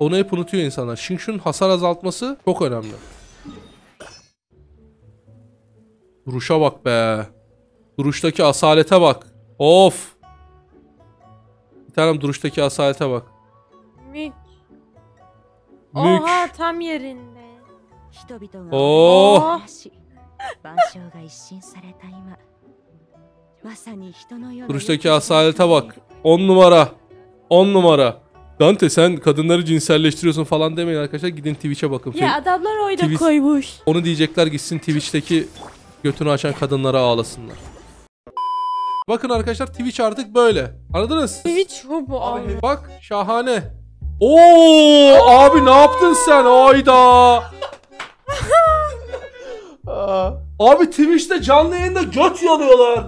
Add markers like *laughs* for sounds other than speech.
Onu hep unutuyor insanlar. Shingshun hasar azaltması çok önemli. Duruşa bak be. Duruştaki asalete bak. Of. Bir tanem duruştaki asalete bak. Mük. Mük. Oha tam yerinde. Oh. oh. duruştaki asalete bak. 10 numara. 10 numara. Dante sen kadınları cinselleştiriyorsun falan demeyin arkadaşlar. Gidin Twitch'e bakın. Ya adamlar oyda Tweet- koymuş. Onu diyecekler gitsin Twitch'teki götünü açan kadınlara ağlasınlar. Bakın arkadaşlar Twitch artık böyle. Anladınız? Twitch bu bu abi. Bak şahane. Oo abi ne yaptın sen? Ayda. *laughs* abi Twitch'te canlı yayında göt yalıyorlar.